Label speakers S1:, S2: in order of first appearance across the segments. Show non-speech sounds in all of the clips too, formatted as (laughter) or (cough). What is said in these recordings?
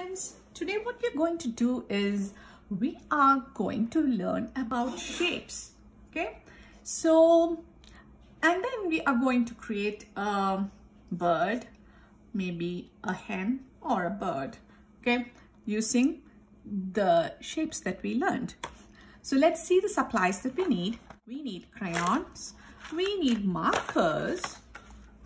S1: friends today what we're going to do is we are going to learn about shapes okay? So and then we are going to create a bird maybe a hen or a bird okay? Using the shapes that we learned. So let's see the supplies that we need. We need crayons we need markers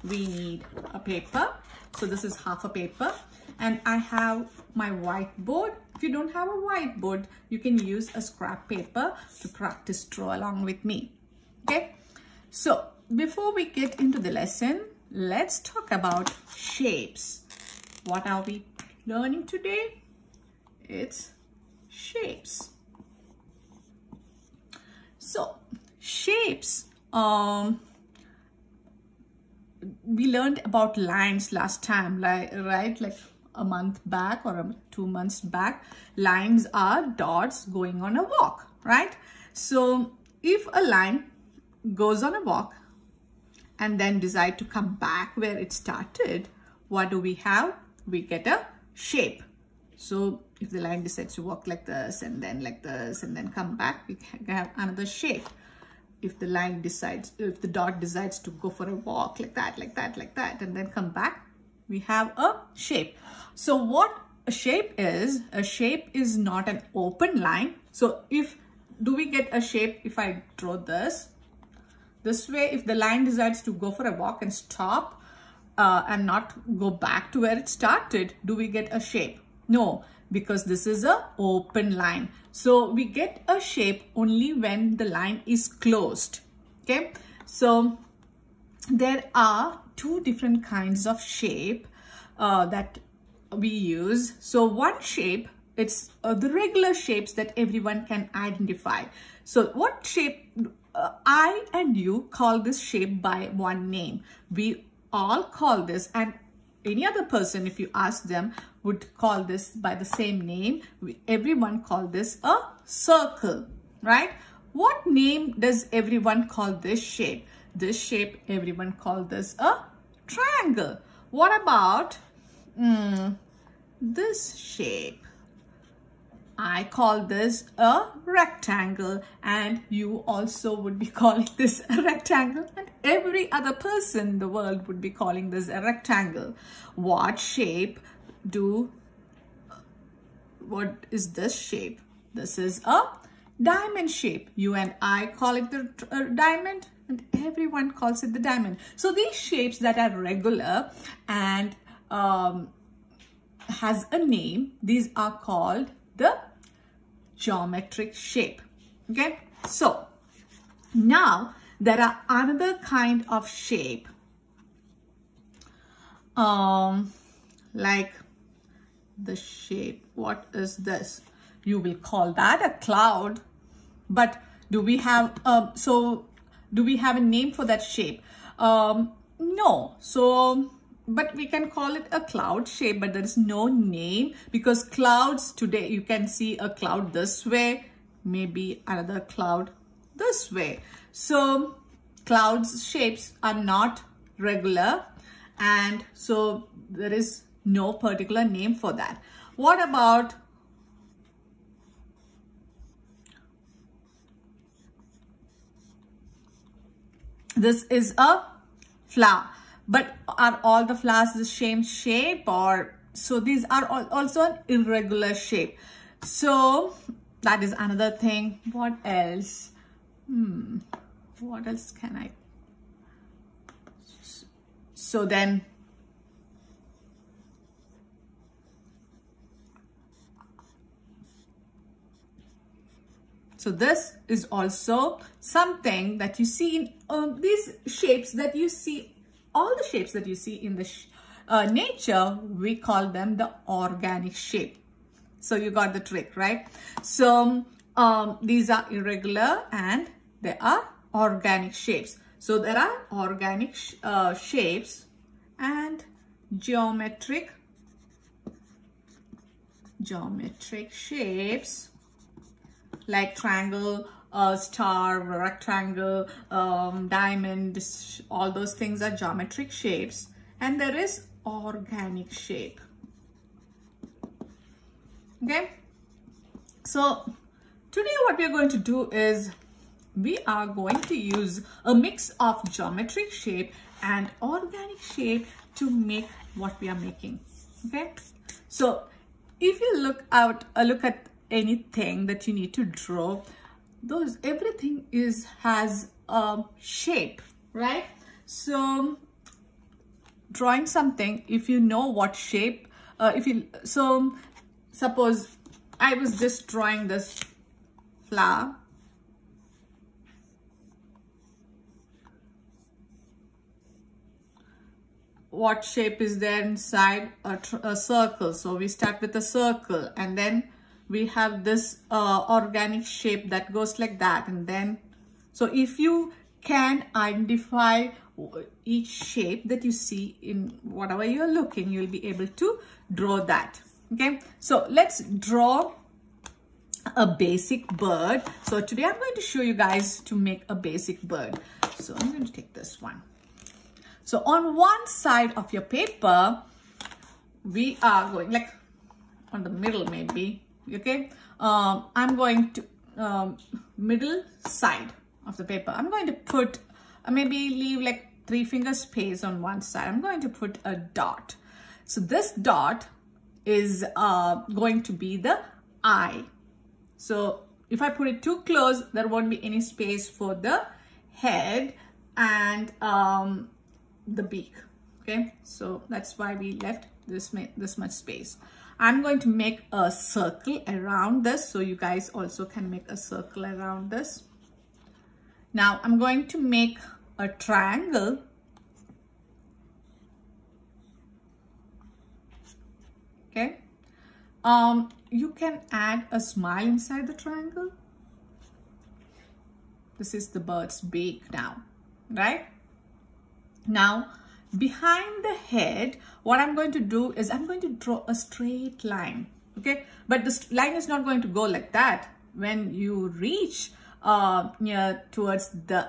S1: we need a paper. So this is half a paper. And I have my whiteboard. If you don't have a whiteboard, you can use a scrap paper to practice draw along with me. Okay, so before we get into the lesson, let's talk about shapes. What are we learning today? It's shapes. So shapes, um, we learned about lines last time, like, right? Like a month back or two months back, lines are dots going on a walk, right? So if a line goes on a walk and then decide to come back where it started, what do we have? We get a shape. So if the line decides to walk like this and then like this and then come back, we have another shape. If the line decides, if the dot decides to go for a walk like that, like that, like that, and then come back, we have a shape. So what a shape is, a shape is not an open line. So if, do we get a shape if I draw this? This way, if the line decides to go for a walk and stop uh, and not go back to where it started, do we get a shape? No, because this is a open line. So we get a shape only when the line is closed. Okay, so there are two different kinds of shape uh, that we use. So one shape, it's uh, the regular shapes that everyone can identify. So what shape, uh, I and you call this shape by one name. We all call this and any other person, if you ask them, would call this by the same name. We, everyone call this a circle, right? What name does everyone call this shape? This shape, everyone call this a triangle. What about mm, this shape? I call this a rectangle and you also would be (laughs) calling this a rectangle and every other person in the world would be calling this a rectangle. What shape do, what is this shape? This is a diamond shape. You and I call it the uh, diamand and everyone calls it the diamond. So these shapes that are regular and um, has a name, these are called the geometric shape. Okay, so now there are another kind of shape um, like the shape. What is this? You will call that a cloud, but do we have, um, so do we have a name for that shape? Um, no. So, but we can call it a cloud shape, but there is no name because clouds today, you can see a cloud this way, maybe another cloud this way. So clouds shapes are not regular and so there is no particular name for that. What about This is a flower. But are all the flowers the same shape or so these are all also an irregular shape. So that is another thing. What else? Hmm. What else can I? So then So this is also something that you see in uh, these shapes that you see, all the shapes that you see in the uh, nature, we call them the organic shape. So you got the trick, right? So um, these are irregular and they are organic shapes. So there are organic sh uh, shapes and geometric geometric shapes like triangle, uh, star, rectangle, um, diamond, all those things are geometric shapes. And there is organic shape. okay so today what we're going to do is we are going to use a mix of geometric shape and organic shape to make what we are making okay so if you look out a uh, look at anything that you need to draw those everything is has a shape right? So drawing something if you know what shape uh, if you so suppose I was just drawing this flower. What shape is there inside a, a, circle? So we start with a circle and then we have this uh, organic shape that goes like that and then so if you can identify each shape that you see in whatever you're looking you'll be able to draw that. Okay? So let's draw a basic bird. So today i'm going to show you guys to make a basic bird. So i'm going to take this one. So on one side of your paper, we are going like on the middle maybe, okay? Um, I'm going to um, middle side of the paper. I'm going to put, uh, maybe leave like three finger space on one side. I'm going to put a dot. So this dot is uh, going to be the eye. So if I put it too close, there won't be any space for the head and um, the beak okay so that's why we left this this much space i'm going to make a circle around this so you guys also can make a circle around this. Now i'm going to make a triangle. Okay. Um you can add a smile inside the triangle. This is the bird's beak now right? Now, behind the head, what I'm going to do is I'm going to draw a straight line. Okay, but this line is not going to go like that. When you reach uh, near towards the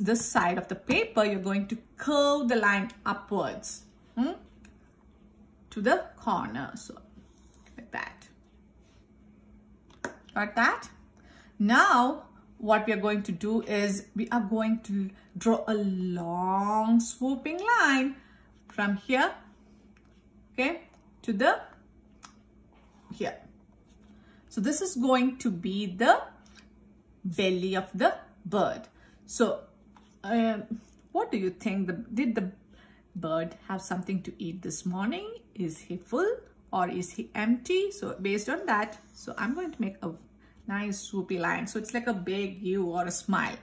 S1: this side of the paper, you're going to curve the line upwards hmm, to the corner. So like that. Got that? Now what we are going to do is we are going to draw a long swooping line from here okay to the here. So this is going to be the belly of the bird. So uh, what do you think? The did the bird have something to eat this morning? Is he full or is he empty? So based on that so i'm going to make a nice swoopy line. So it's like a big U or a smile.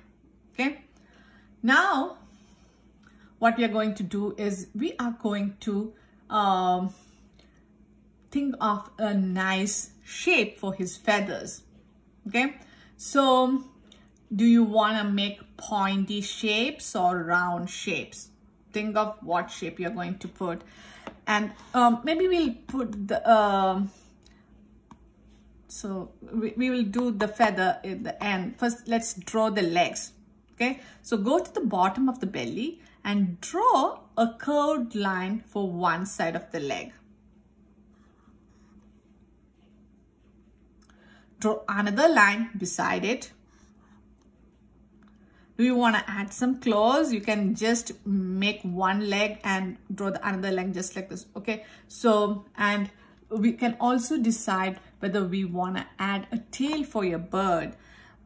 S1: Okay. Now, what we are going to do is we are going to um, think of a nice shape for his feathers. Okay. So do you want to make pointy shapes or round shapes? Think of what shape you're going to put. And um, maybe we'll put the, uh, so we, we will do the feather in the end. First let's draw the legs okay? So go to the bottom of the belly and draw a curved line for one side of the leg. Draw another line beside it. Do you want to add some claws? You can just make one leg and draw the another leg just like this okay? So and we can also decide whether we want to add a tail for your bird,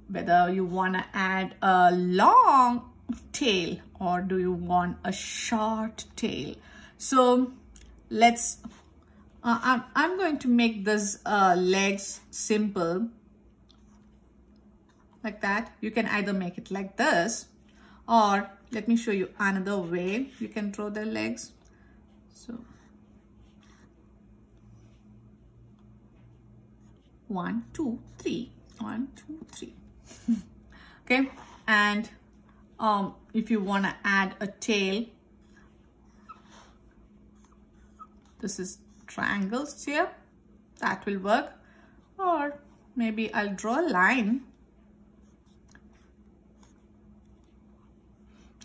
S1: whether you want to add a long tail or do you want a short tail. So let's, uh, I'm, going to make this uh, legs simple like that. You can either make it like this or let me show you another way you can draw the legs. So one two three. One two three. (laughs) Okay and um if you want to add a tail this is triangles here. That will work. Or maybe I'll draw a line.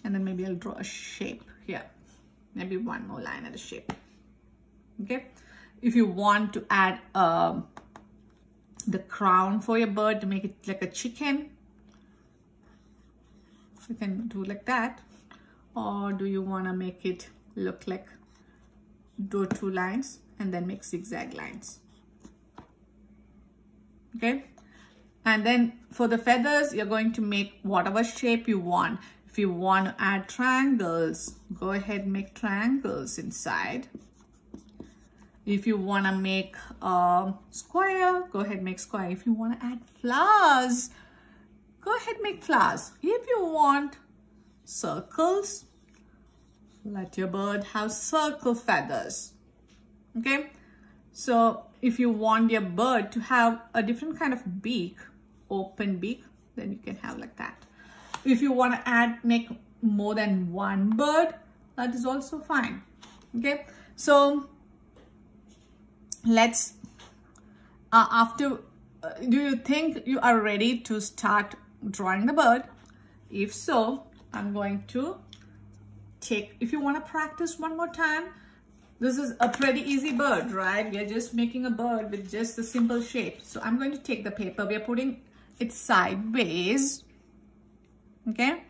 S1: And then maybe I'll draw a shape here. Maybe one more line and a shape. Okay? If you want to add a the crown for your bird to make it like a chicken. You can do like that. Or do you want to make it look like do two lines and then make zigzag lines. Okay. And then for the feathers, you're going to make whatever shape you want. If you want to add triangles, go ahead make triangles inside. If you want to make a square, go ahead make square. If you want to add flowers, go ahead make flowers. If you want circles, let your bird have circle feathers. Okay. So if you want your bird to have a different kind of beak, open beak, then you can have like that. If you want to add, make more than one bird, that is also fine. Okay. So let's uh, after uh, do you think you are ready to start drawing the bird? If so i'm going to take if you want to practice one more time this is a pretty easy bird right? We are just making a bird with just a simple shape. So i'm going to take the paper. We are putting it sideways okay?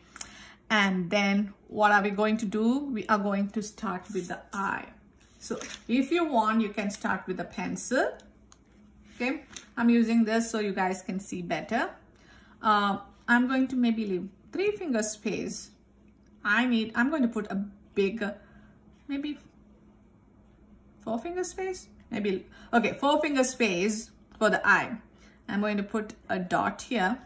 S1: And then what are we going to do? We are going to start with the eye so if you want, you can start with a pencil. Okay, I'm using this so you guys can see better. Uh, I'm going to maybe leave three finger space. I need, I'm going to put a big, maybe four finger space, maybe, okay, four finger space for the eye. I'm going to put a dot here.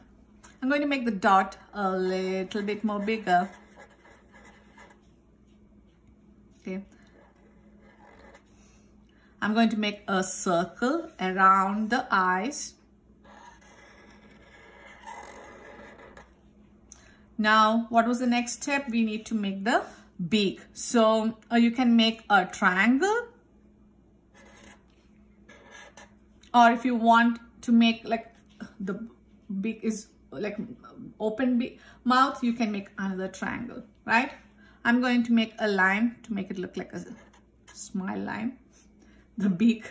S1: I'm going to make the dot a little bit more bigger. Okay, I'm going to make a circle around the eyes. Now, what was the next step? We need to make the beak. So, uh, you can make a triangle. Or if you want to make like the beak is like open beak, mouth, you can make another triangle, right? I'm going to make a line to make it look like a smile line the beak.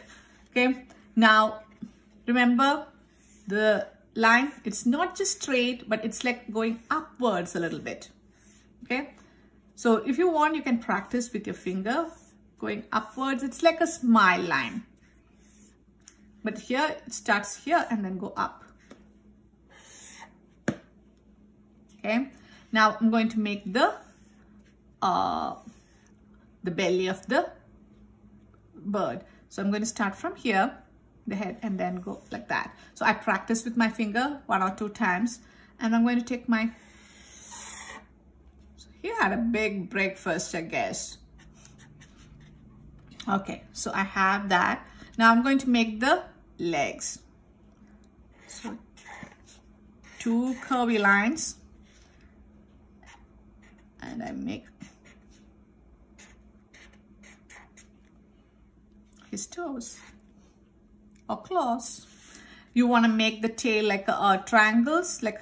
S1: Okay? Now remember the line? It's not just straight but it's like going upwards a little bit. Okay? So if you want you can practice with your finger going upwards. It's like a smile line. But here it starts here and then go up. Okay? Now i'm going to make the uh the belly of the bird so I'm going to start from here, the head, and then go like that. So I practice with my finger one or two times, and I'm going to take my, so he had a big breakfast, I guess. Okay, so I have that. Now I'm going to make the legs. So two curvy lines, and I make his toes or claws. You want to make the tail like a, a triangles, like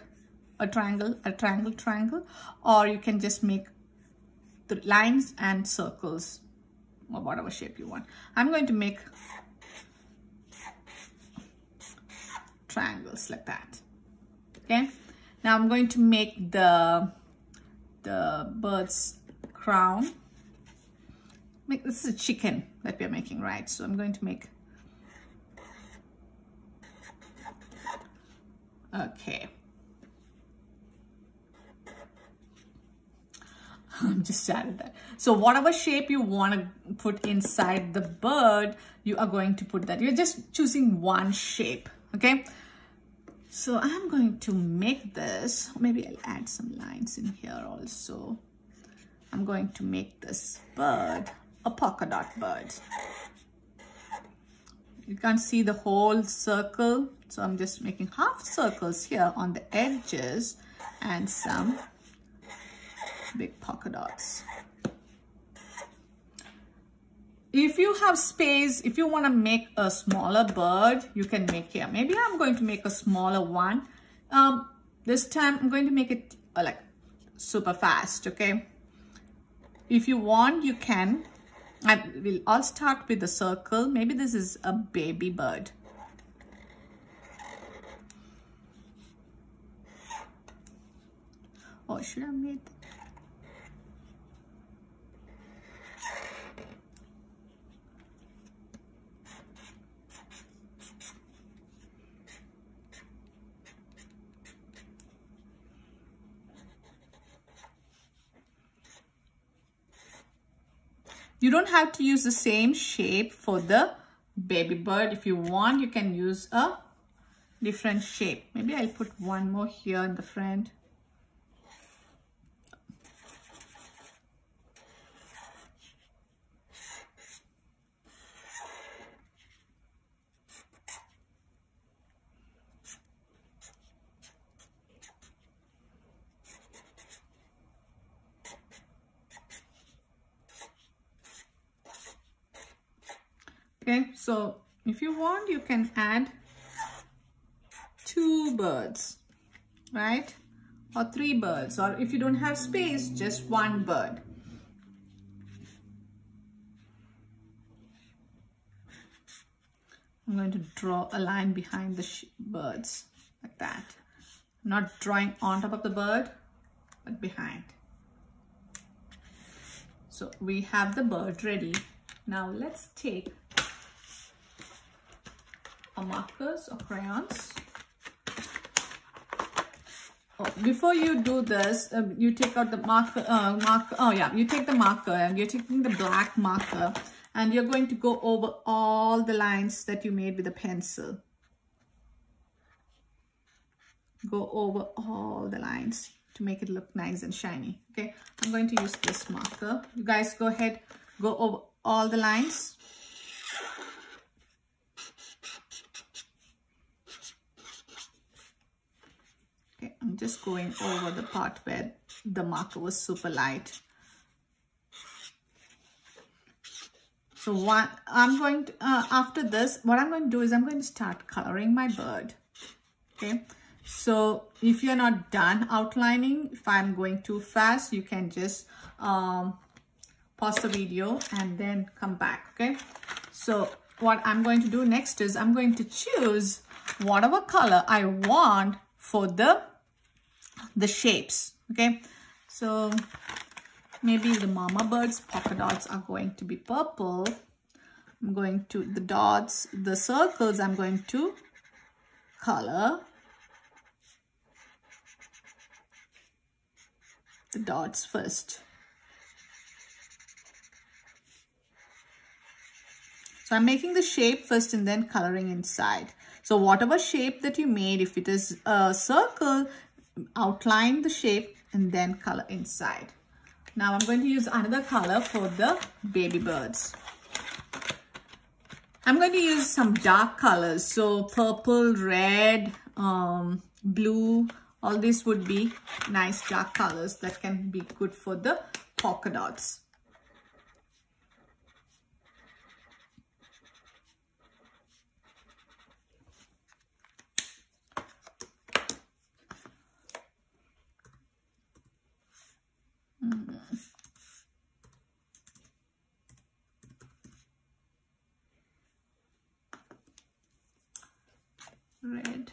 S1: a triangle, a triangle, triangle, or you can just make the lines and circles or whatever shape you want. I'm going to make triangles like that. Okay. Now I'm going to make the the bird's crown make this is a chicken that we're making right so I'm going to make okay (laughs) I'm just sad at that. So whatever shape you want to put inside the bird, you are going to put that. You're just choosing one shape, okay? So I'm going to make this, maybe I'll add some lines in here also. I'm going to make this bird a polka dot bird. You can't see the whole circle, so I'm just making half circles here on the edges and some big polka dots. If you have space, if you want to make a smaller bird, you can make here. Maybe I'm going to make a smaller one. Um, this time I'm going to make it uh, like super fast, okay? If you want, you can I will, I'll start with a circle. Maybe this is a baby bird. Oh, should I make You don't have to use the same shape for the baby bird. If you want, you can use a different shape. Maybe I'll put one more here in the front. Okay so if you want you can add two birds right? Or three birds. Or if you don't have space just one bird. I'm going to draw a line behind the birds like that. Not drawing on top of the bird but behind. So we have the bird ready. Now let's take or markers or crayons. Oh, before you do this, um, you take out the marker, uh, oh yeah, you take the marker and you're taking the black marker and you're going to go over all the lines that you made with a pencil. Go over all the lines to make it look nice and shiny. Okay, I'm going to use this marker. You guys go ahead, go over all the lines. Okay, I'm just going over the part where the marker was super light. So what I'm going to, uh, after this, what I'm going to do is I'm going to start coloring my bird. Okay. So if you're not done outlining, if I'm going too fast, you can just um, pause the video and then come back. Okay. So what I'm going to do next is I'm going to choose whatever color I want for the the shapes okay? So maybe the mama bird's polka dots are going to be purple. I'm going to the dots the circles i'm going to color. The dots first. So I'm making the shape first and then coloring inside. So whatever shape that you made, if it is a circle, outline the shape and then color inside. Now I'm going to use another color for the baby birds. I'm going to use some dark colors. So purple, red, um, blue, all these would be nice dark colors that can be good for the polka dots. Red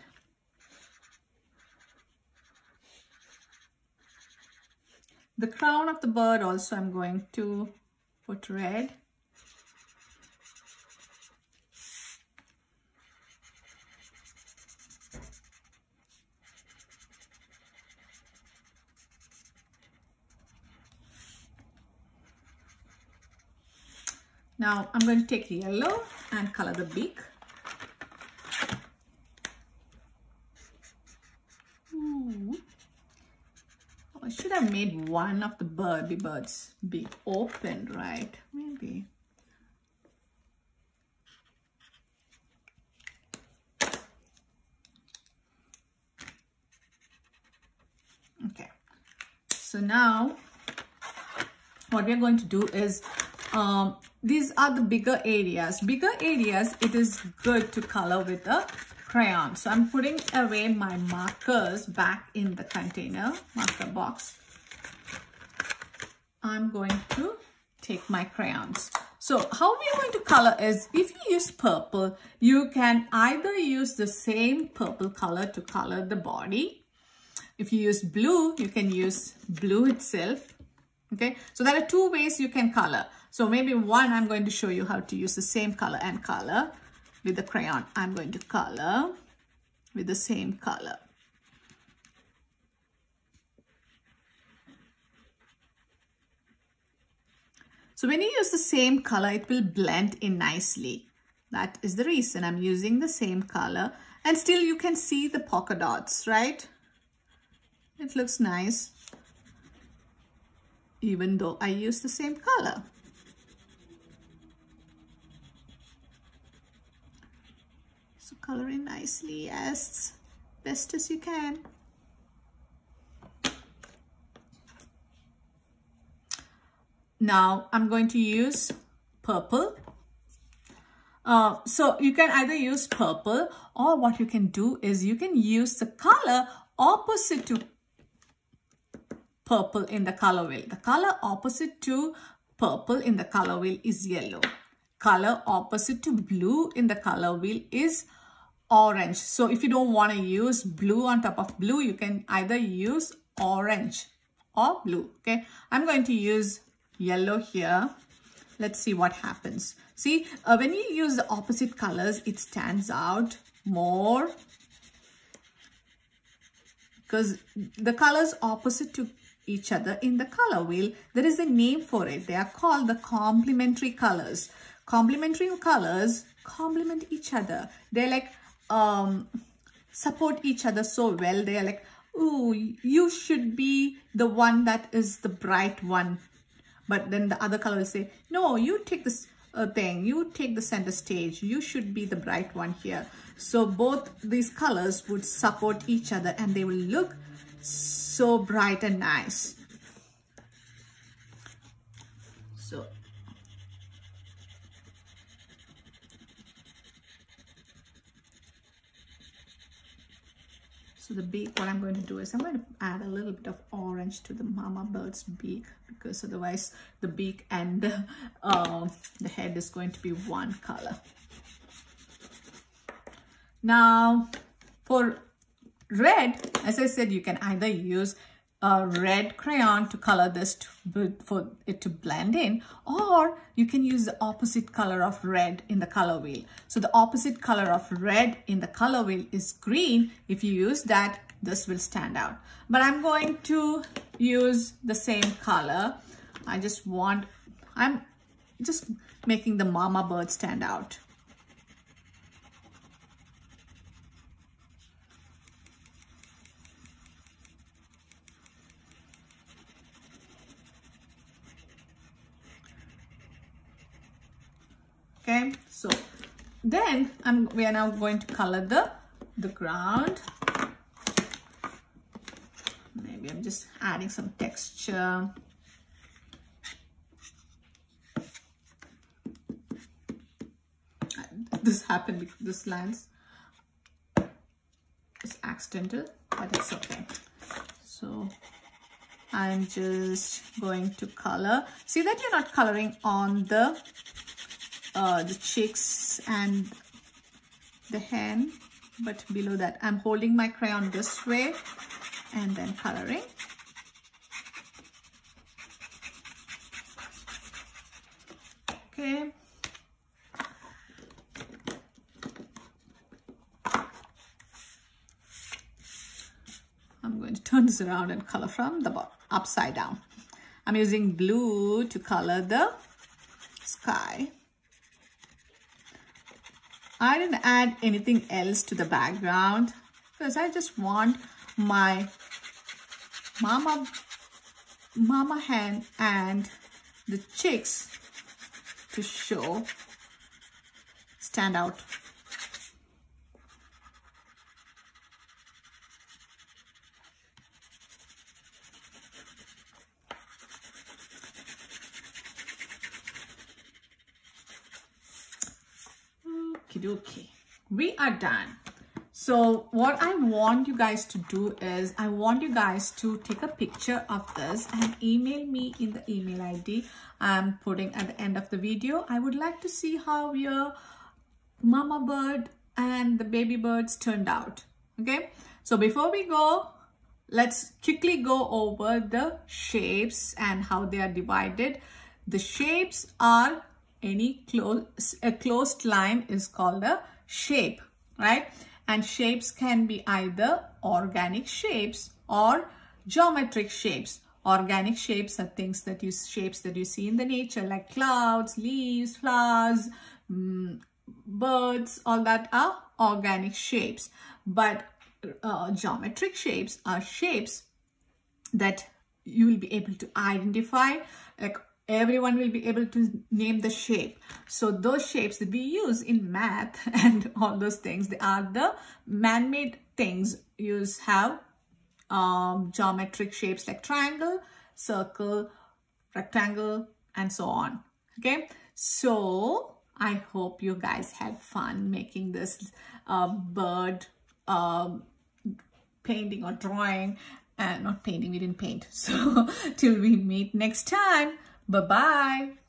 S1: the crown of the bird also I'm going to put red Now I'm going to take yellow and color the beak. I should have made one of the bird, birds be open, right? Maybe. Okay. So now what we're going to do is um, these are the bigger areas. Bigger areas, it is good to color with a crayon. So I'm putting away my markers back in the container, marker box. I'm going to take my crayons. So how we're going to color is, if you use purple, you can either use the same purple color to color the body If you use blue, you can use blue itself. Okay, so there are two ways you can color. So maybe one, I'm going to show you how to use the same color and color with the crayon. I'm going to color with the same color. So when you use the same color, it will blend in nicely. That is the reason I'm using the same color. And still you can see the polka dots, right? It looks nice. Even though I use the same color. Color in nicely as best as you can. Now I'm going to use purple. Uh, so you can either use purple or what you can do is you can use the color opposite to purple in the color wheel. The color opposite to purple in the color wheel is yellow. Color opposite to blue in the color wheel is orange. So if you don't want to use blue on top of blue, you can either use orange or blue. Okay, I'm going to use yellow here. Let's see what happens. See, uh, when you use the opposite colors, it stands out more because the colors opposite to each other in the color wheel, there is a name for it. They are called the complementary colors. Complementary colors complement each other. They're like, um, support each other so well. They are like, oh, you should be the one that is the bright one but then the other color will say, no, you take this uh, thing, you take the center stage, you should be the bright one here. So both these colors would support each other and they will look so bright and nice. So So the beak, what I'm going to do is I'm going to add a little bit of orange to the mama bird's beak because otherwise the beak and the, uh, the head is going to be one color. Now for red, as I said, you can either use a red crayon to color this to, for it to blend in or you can use the opposite color of red in the color wheel. So the opposite color of red in the color wheel is green. If you use that, this will stand out. But I'm going to use the same color. I just want, I'm just making the mama bird stand out. Okay so then I'm we are now going to color the the ground. Maybe I'm just adding some texture. Uh, this happened because this lines is accidental but it's okay. So I'm just going to color. See that you're not coloring on the uh, the chicks and the hen but below that I'm holding my crayon this way and then coloring. Okay. I'm going to turn this around and color from the upside down. I'm using blue to color the sky I didn't add anything else to the background because I just want my mama, mama hen and the chicks to show, stand out. Okay we are done. So what i want you guys to do is i want you guys to take a picture of this and email me in the email id i'm putting at the end of the video. I would like to see how your mama bird and the baby birds turned out. Okay? So before we go let's quickly go over the shapes and how they are divided. The shapes are any close, a closed line is called a shape, right? And shapes can be either organic shapes or geometric shapes. Organic shapes are things that you, shapes that you see in the nature like clouds, leaves, flowers, um, birds, all that are organic shapes. But uh, geometric shapes are shapes that you will be able to identify like everyone will be able to name the shape. So those shapes that we use in math (laughs) and all those things they are the man-made things. You have um, geometric shapes like triangle circle rectangle and so on. Okay? So i hope you guys had fun making this uh, bird um, painting or drawing. And not painting we didn't paint. (laughs) So till we meet next time bye bye